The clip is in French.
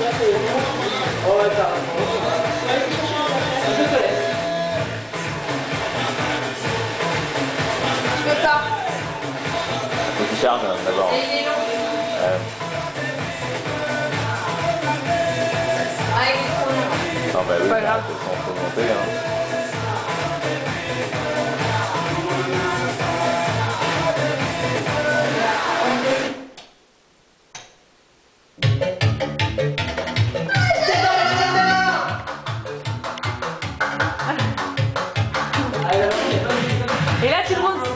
Attends. Je te laisse. tu peux pas. Faut qu'il charge d'abord. Et il est long. Euh, Ah, non, bah oui, bah, faut monter. Hein. Et là, tu montes. Eh,